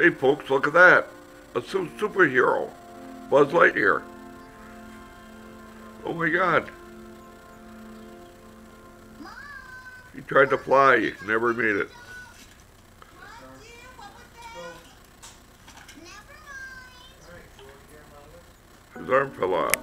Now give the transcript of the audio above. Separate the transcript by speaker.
Speaker 1: Hey folks, look at that. A su superhero. Buzz Lightyear. Oh my god. He tried to fly, never made it. His arm fell off.